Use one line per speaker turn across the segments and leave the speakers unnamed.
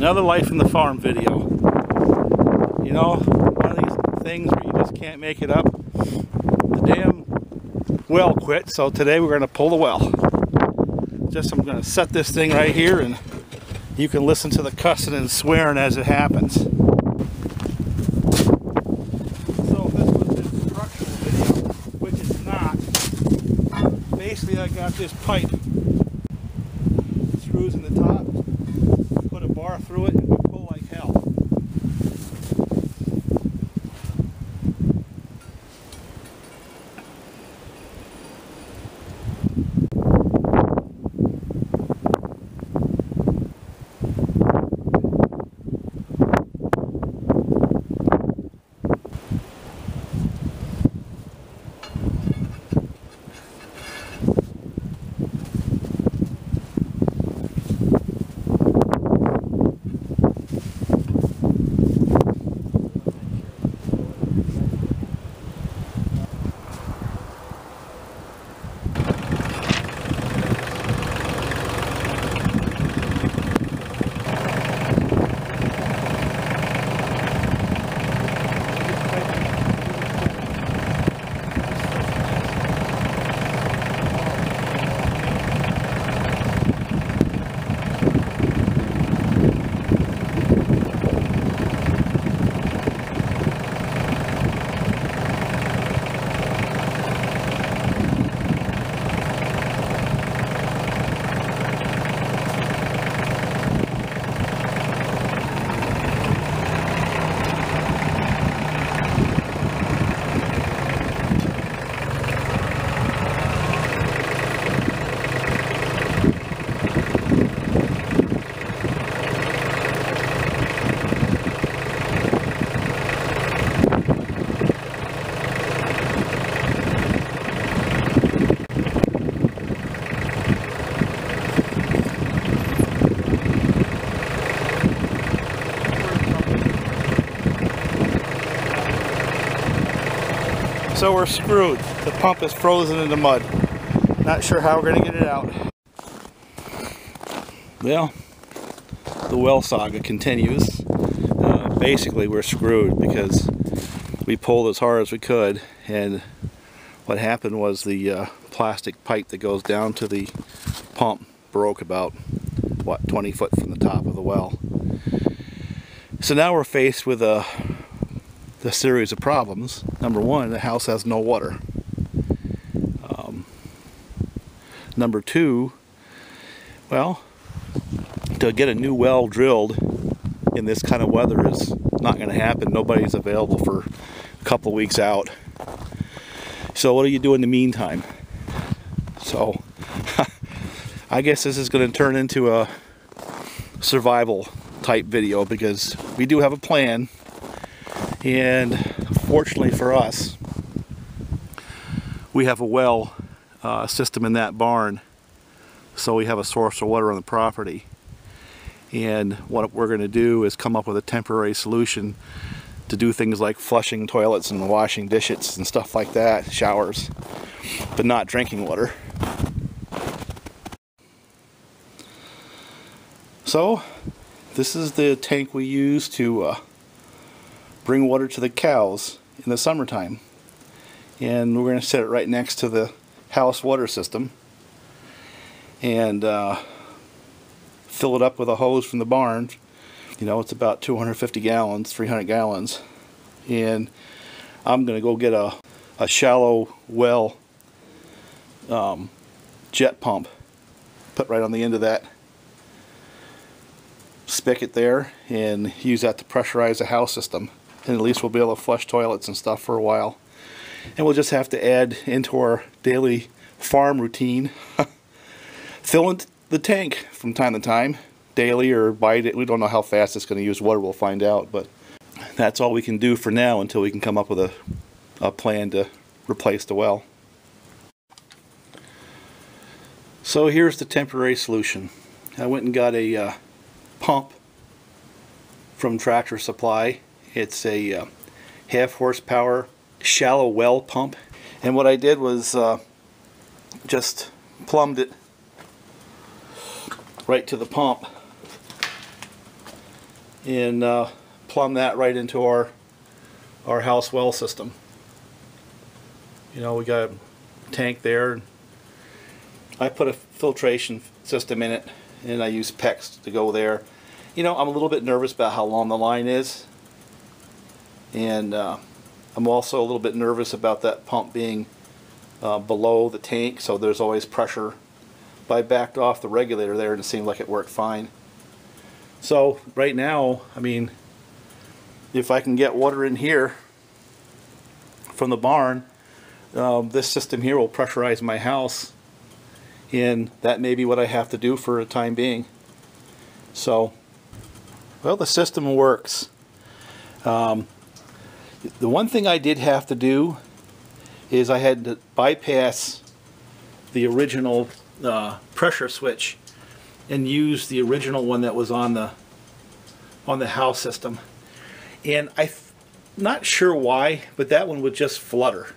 Another Life in the Farm video. You know, one of these things where you just can't make it up. The damn well quit, so today we're going to pull the well. Just I'm going to set this thing right here and you can listen to the cussing and swearing as it happens. So this was the instructional video, which it's not. Basically I got this pipe screws in the top, put a bar through it, So we're screwed. The pump is frozen in the mud. Not sure how we're going to get it out. Well, the well saga continues. Uh, basically, we're screwed because we pulled as hard as we could, and what happened was the uh, plastic pipe that goes down to the pump broke about, what, 20 foot from the top of the well. So now we're faced with a the series of problems. Number one, the house has no water. Um, number two, well, to get a new well drilled in this kind of weather is not going to happen. Nobody's available for a couple weeks out. So what do you do in the meantime? So I guess this is going to turn into a survival type video because we do have a plan and fortunately for us, we have a well uh, system in that barn. So we have a source of water on the property. And what we're going to do is come up with a temporary solution to do things like flushing toilets and washing dishes and stuff like that, showers, but not drinking water. So, this is the tank we use to uh, bring water to the cows in the summertime. And we're going to set it right next to the house water system and uh, fill it up with a hose from the barn. You know, it's about 250 gallons, 300 gallons. And I'm going to go get a, a shallow well um, jet pump, put right on the end of that spigot there, and use that to pressurize the house system and at least we'll be able to flush toilets and stuff for a while. And we'll just have to add into our daily farm routine, filling the tank from time to time, daily or by it. We don't know how fast it's going to use water, we'll find out, but that's all we can do for now until we can come up with a, a plan to replace the well. So here's the temporary solution. I went and got a uh, pump from Tractor Supply it's a uh, half horsepower shallow well pump. And what I did was uh, just plumbed it right to the pump and uh, plumb that right into our our house well system. You know, we got a tank there. I put a filtration system in it, and I use PEX to go there. You know, I'm a little bit nervous about how long the line is, and uh, I'm also a little bit nervous about that pump being uh, below the tank, so there's always pressure. But I backed off the regulator there, and it seemed like it worked fine. So right now, I mean, if I can get water in here from the barn, um, this system here will pressurize my house and that may be what I have to do for a time being. So, well, the system works. Um, the one thing I did have to do is I had to bypass the original uh, pressure switch and use the original one that was on the on the house system. And I'm not sure why, but that one would just flutter.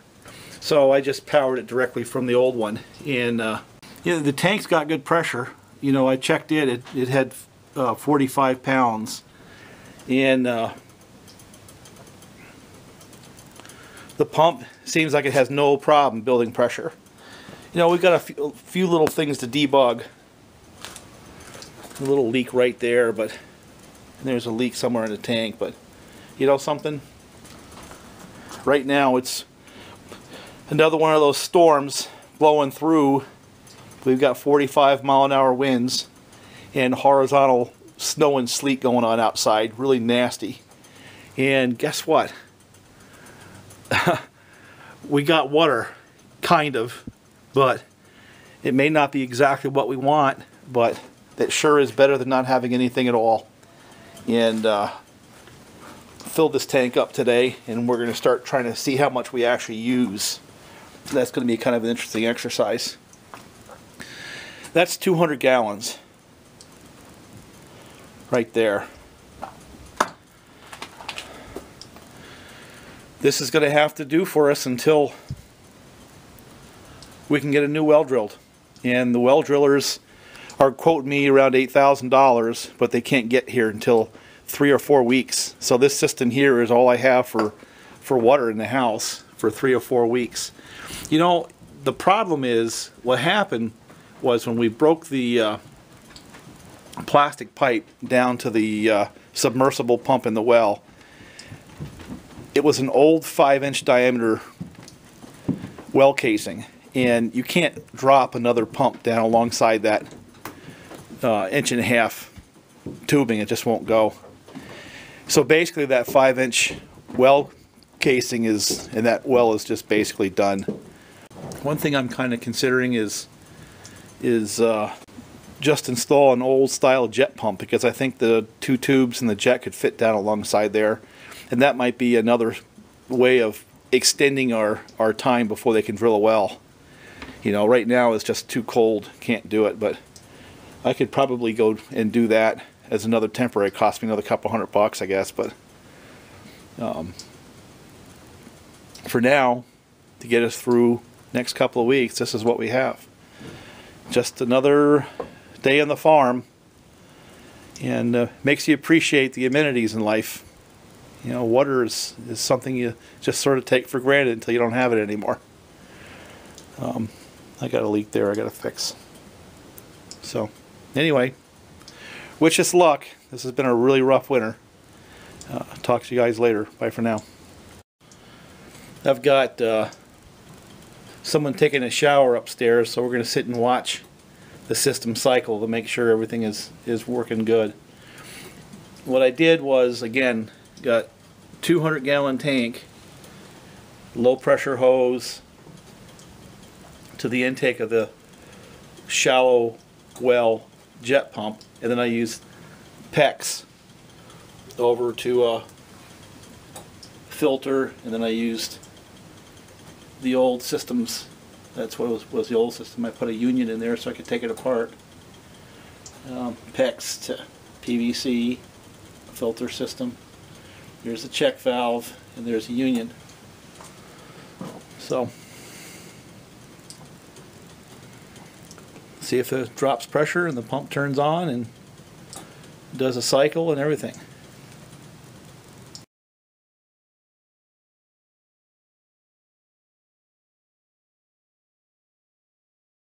So I just powered it directly from the old one. And uh, yeah, the tank's got good pressure. You know, I checked it. It, it had uh, 45 pounds. And uh, the pump seems like it has no problem building pressure. You know, we've got a few, little things to debug. A little leak right there, but there's a leak somewhere in the tank. But you know something? Right now it's another one of those storms blowing through. We've got 45 mile an hour winds and horizontal snow and sleet going on outside. Really nasty. And guess what? we got water, kind of, but it may not be exactly what we want, but it sure is better than not having anything at all. And uh, filled this tank up today, and we're going to start trying to see how much we actually use. So that's going to be kind of an interesting exercise. That's 200 gallons right there. This is going to have to do for us until we can get a new well drilled. And the well drillers are quoting me around $8,000, but they can't get here until three or four weeks. So this system here is all I have for, for water in the house for three or four weeks. You know, the problem is what happened was when we broke the uh, plastic pipe down to the uh, submersible pump in the well, it was an old five inch diameter well casing and you can't drop another pump down alongside that uh, inch and a half tubing. It just won't go. So basically that five inch well casing is and that well is just basically done. One thing I'm kind of considering is is uh, just install an old style jet pump because I think the two tubes and the jet could fit down alongside there and that might be another way of extending our, our time before they can drill a well. You know, right now it's just too cold, can't do it, but I could probably go and do that as another temporary. Cost me another couple hundred bucks, I guess, but um, for now, to get us through next couple of weeks, this is what we have. Just another day on the farm, and uh, makes you appreciate the amenities in life. You know, water is, is something you just sort of take for granted until you don't have it anymore. Um, I got a leak there I got to fix. So, anyway, wish us luck. This has been a really rough winter. Uh, talk to you guys later. Bye for now. I've got uh, someone taking a shower upstairs, so we're going to sit and watch the system cycle to make sure everything is, is working good. What I did was, again, got 200 gallon tank, low pressure hose to the intake of the shallow well jet pump, and then I used PEX over to a filter, and then I used the old systems. That's what was, was the old system. I put a union in there so I could take it apart. Um, PEX to PVC filter system. There's a check valve and there's a union. So, see if it drops pressure and the pump turns on and does a cycle and everything.